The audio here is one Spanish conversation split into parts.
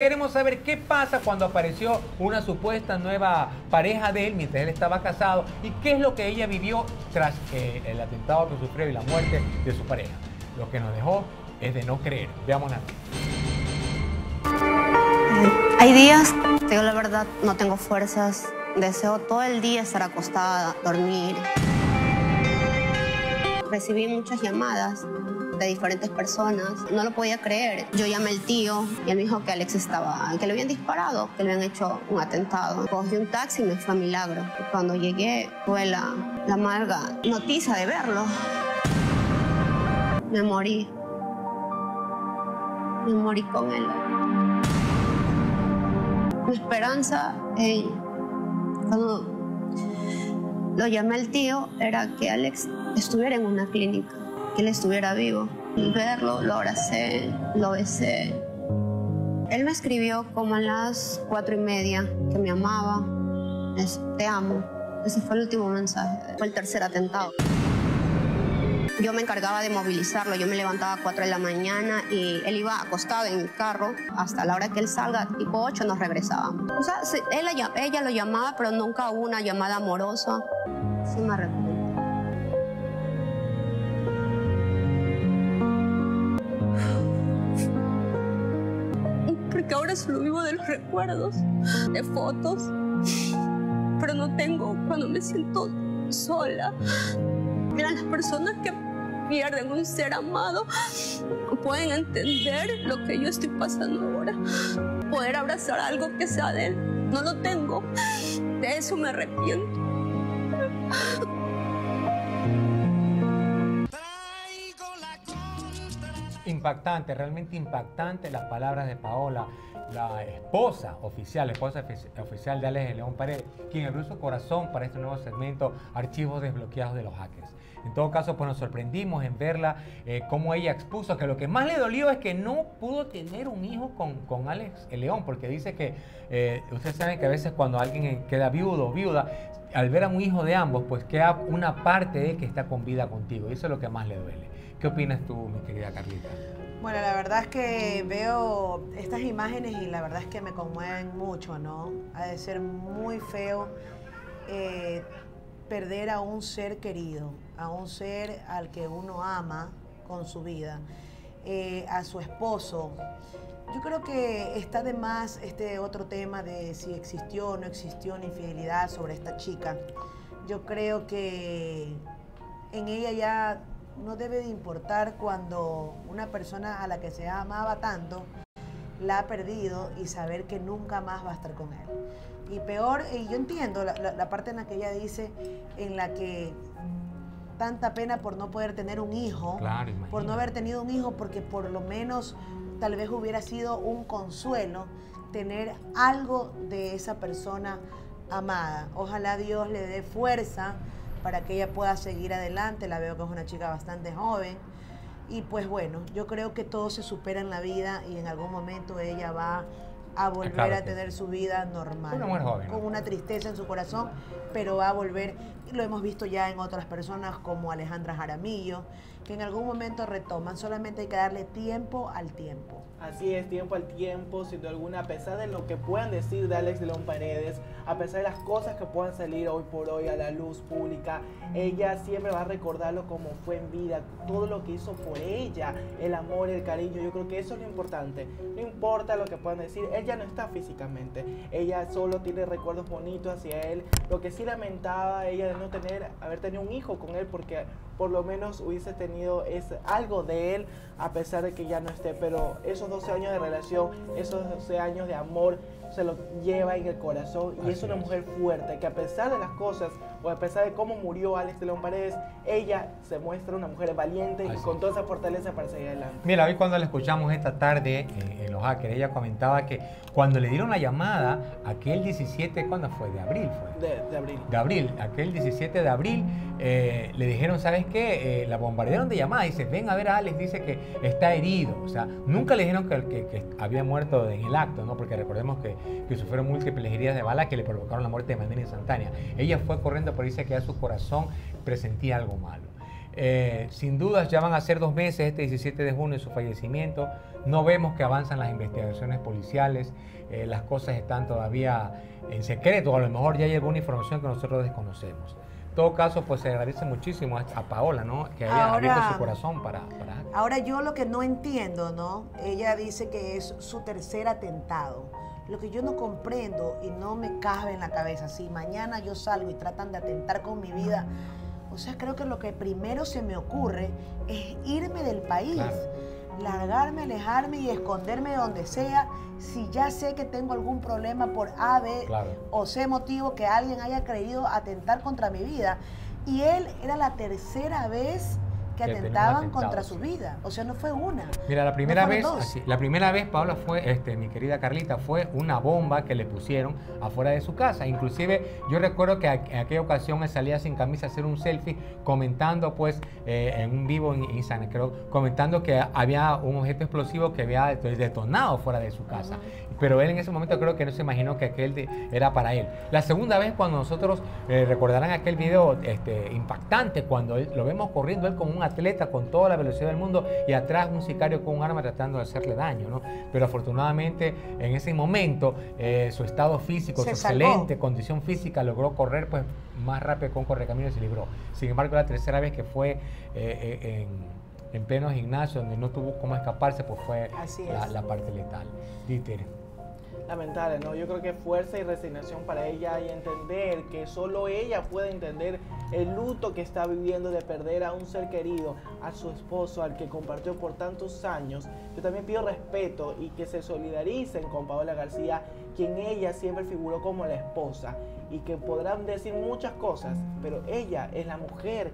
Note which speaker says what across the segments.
Speaker 1: Queremos saber qué pasa cuando apareció una supuesta nueva pareja de él mientras él estaba casado y qué es lo que ella vivió tras eh, el atentado que sufrió y la muerte de su pareja. Lo que nos dejó es de no creer. Veamos la
Speaker 2: Hay días, digo la verdad, no tengo fuerzas. Deseo todo el día estar acostada, dormir. Recibí muchas llamadas de diferentes personas. No lo podía creer. Yo llamé al tío y él me dijo que Alex estaba, que le habían disparado, que le habían hecho un atentado. Cogí un taxi y me fue a Milagro. Cuando llegué fue la, la amarga noticia de verlo. Me morí. Me morí con él. Mi esperanza en cuando lo llamé al tío era que Alex estuviera en una clínica que él estuviera vivo. Verlo, lo abracé, lo besé. Él me escribió como a las cuatro y media que me amaba. te amo. Ese fue el último mensaje. Fue el tercer atentado. Yo me encargaba de movilizarlo. Yo me levantaba a 4 de la mañana y él iba acostado en el carro. Hasta la hora que él salga, tipo 8, nos regresábamos. O sea, él, ella lo llamaba, pero nunca una llamada amorosa. Sí me arrepiento. Que ahora solo vivo de los recuerdos, de fotos, pero no tengo cuando me siento sola. Mira, las personas que pierden un ser amado pueden entender lo que yo estoy pasando ahora. Poder abrazar algo que sea de él, no lo tengo. De eso me arrepiento.
Speaker 1: Impactante, realmente impactante las palabras de Paola, la esposa oficial, esposa oficial de Alex León Paredes, quien abrió su corazón para este nuevo segmento, archivos desbloqueados de los hackers. En todo caso, pues nos sorprendimos en verla, eh, cómo ella expuso que lo que más le dolió es que no pudo tener un hijo con, con Alex León, porque dice que, eh, ustedes saben que a veces cuando alguien queda viudo o viuda, al ver a un hijo de ambos, pues queda una parte de que está con vida contigo, y eso es lo que más le duele. ¿Qué opinas tú, mi querida Carlita?
Speaker 3: Bueno, la verdad es que veo estas imágenes y la verdad es que me conmueven mucho, ¿no? Ha de ser muy feo eh, perder a un ser querido, a un ser al que uno ama con su vida, eh, a su esposo. Yo creo que está de más este otro tema de si existió o no existió una infidelidad sobre esta chica. Yo creo que en ella ya no debe de importar cuando una persona a la que se amaba tanto la ha perdido y saber que nunca más va a estar con él. Y peor, y yo entiendo la, parte en la que ella dice, en la que tanta pena por no poder tener un hijo, por no haber tenido un hijo, porque por lo menos tal vez hubiera sido un consuelo tener algo de esa persona amada. Ojalá Dios le dé fuerza para que ella pueda seguir adelante. La veo que es una chica bastante joven. Y pues bueno, yo creo que todo se supera en la vida y en algún momento ella va a volver a tener su vida normal. Con una tristeza en su corazón, pero va a volver, lo hemos visto ya en otras personas como Alejandra Jaramillo, que en algún momento retoman, solamente hay que darle tiempo al tiempo.
Speaker 4: Así es, tiempo al tiempo, sin duda alguna, a pesar de lo que puedan decir de Alex de León Paredes, a pesar de las cosas que puedan salir hoy por hoy a la luz pública, ella siempre va a recordarlo como fue en vida, todo lo que hizo por ella, el amor, el cariño, yo creo que eso es lo importante. No importa lo que puedan decir, ella no está físicamente, ella solo tiene recuerdos bonitos hacia él, lo que sí lamentaba ella no tener, haber tenido un hijo con él, porque por lo menos hubiese tenido es, algo de él, a pesar de que ya no esté, pero esos 12 años de relación, esos 12 años de amor, se lo lleva en el corazón y es una mujer fuerte que a pesar de las cosas o a pesar de cómo murió Alex de León Paredes, ella se muestra una mujer valiente y con toda esa fortaleza para seguir adelante.
Speaker 1: Mira, hoy cuando la escuchamos esta tarde en Los Hackers, ella comentaba que cuando le dieron la llamada, aquel 17, ¿cuándo fue? De abril fue.
Speaker 4: De, abril.
Speaker 1: De abril, aquel 17 de abril, eh, le dijeron, ¿sabes qué? Eh, la bombardearon de llamada, dice, ven a ver a Alex, dice que está herido. O sea, nunca le dijeron que, había muerto en el acto, ¿no? Porque recordemos que que sufrieron múltiples heridas de bala que le provocaron la muerte de manera instantánea. Ella fue corriendo, pero dice que ya su corazón presentía algo malo. Eh, sin dudas ya van a ser dos meses, este 17 de junio, de su fallecimiento. No vemos que avanzan las investigaciones policiales, eh, las cosas están todavía en secreto, a lo mejor ya hay alguna información que nosotros desconocemos. En todo caso, pues se agradece muchísimo a, Paola, ¿no? Que haya
Speaker 3: Ahora-
Speaker 1: abierto su corazón para... para
Speaker 3: Ahora yo lo que no entiendo, ¿no? Ella dice que es su tercer atentado. Lo que yo no comprendo y no me cabe en la cabeza, si mañana yo salgo y tratan de atentar con mi vida, sea, creo que lo que primero se me ocurre es irme del país,
Speaker 1: Claro.
Speaker 3: largarme, alejarme y esconderme donde sea, si ya sé que tengo algún problema por A, B
Speaker 1: Claro.
Speaker 3: o C motivo que alguien haya creído atentar contra mi vida. Y él era la tercera vez que atentaban contra su vida. O sea, no fue una.
Speaker 1: Mira, la primera vez, así, la primera vez, Paola, fue, este, mi querida Carlita, fue una bomba que le pusieron afuera de su casa. Inclusive, yo recuerdo que en aquella ocasión él salía sin camisa a hacer un selfie, comentando, pues, eh, en un vivo en Instagram, creo, comentando que había un objeto explosivo que había detonado fuera de su casa. Pero él en ese momento creo que no se imaginó que aquel de- era para él. La segunda vez, cuando nosotros eh, recordarán aquel video este, impactante, cuando él- lo vemos corriendo él como un atleta con toda la velocidad del mundo y atrás un sicario con un arma tratando de hacerle daño, ¿no? Pero afortunadamente en ese momento eh, su estado físico,
Speaker 3: Se
Speaker 1: su
Speaker 3: salvó.
Speaker 1: excelente condición física logró correr pues más rápido con correcamino y se libró. Sin embargo, la tercera vez que fue eh, eh, en, en pleno gimnasio, donde no tuvo cómo escaparse, pues fue
Speaker 3: Así
Speaker 1: la,
Speaker 3: es.
Speaker 1: la parte letal. Dieter.
Speaker 4: Lamentable, ¿no? Yo creo que fuerza y resignación para ella y entender que solo ella puede entender el luto que está viviendo de perder a un ser querido, a su esposo, al que compartió por tantos años. Yo también pido respeto y que se solidaricen con Paola García, quien ella siempre figuró como la esposa y que podrán decir muchas cosas, pero ella es la mujer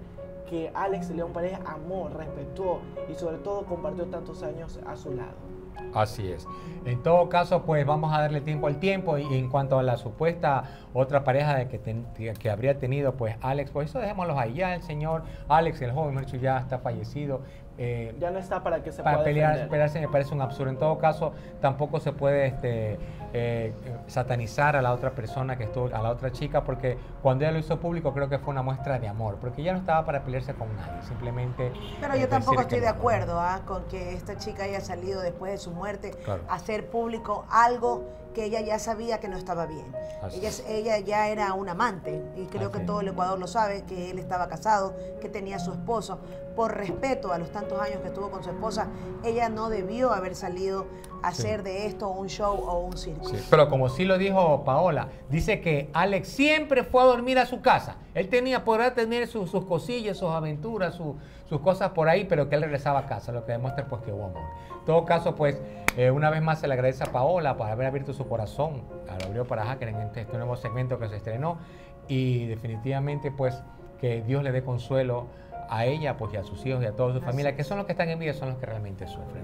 Speaker 4: que Alex León Paredes amó, respetó y sobre todo compartió tantos años a su lado.
Speaker 1: Así es. En todo caso, pues vamos a darle tiempo al tiempo. Y en cuanto a la supuesta otra pareja de que, ten- que habría tenido, pues Alex, pues eso dejémoslos ahí. Ya el señor Alex, el joven, dicho, ya está fallecido. Eh,
Speaker 4: Ya no está para que se
Speaker 1: para
Speaker 4: pueda
Speaker 1: pelear,
Speaker 4: defender.
Speaker 1: pelearse me parece un absurdo. En todo caso, tampoco se puede este, eh, satanizar a la otra persona que estuvo, a la otra chica, porque cuando ella lo hizo público creo que fue una muestra de amor, porque ella no estaba para pelearse con nadie, simplemente.
Speaker 3: Pero
Speaker 1: eh,
Speaker 3: yo tampoco
Speaker 1: decir que
Speaker 3: estoy de acuerdo ¿ah? con que esta chica haya salido después de su muerte
Speaker 1: Claro.
Speaker 3: a hacer público algo que ella ya sabía que no estaba bien. Ella, ella ya era un amante y creo que
Speaker 1: Así
Speaker 3: todo el Ecuador lo sabe, que él estaba casado, que tenía su esposo. Por respeto a los tantos años que estuvo con su esposa, ella no debió haber salido a
Speaker 1: Sí.
Speaker 3: hacer de esto un show o un circo.
Speaker 1: Sí, pero como sí lo dijo Paola, dice que Alex siempre fue a dormir a su casa. Él tenía, podrá tener sus, sus cosillas, sus aventuras, su- sus cosas por ahí, pero que él regresaba a casa, lo que demuestra pues que hubo amor. En todo caso, pues, eh, una vez más se le agradece a Paola por haber abierto su corazón, lo abrió para Hacker en este, este nuevo segmento que se estrenó y definitivamente pues que Dios le dé consuelo a ella, pues y a sus hijos y a toda su familia, que son los que están en vida, son los que realmente sufren.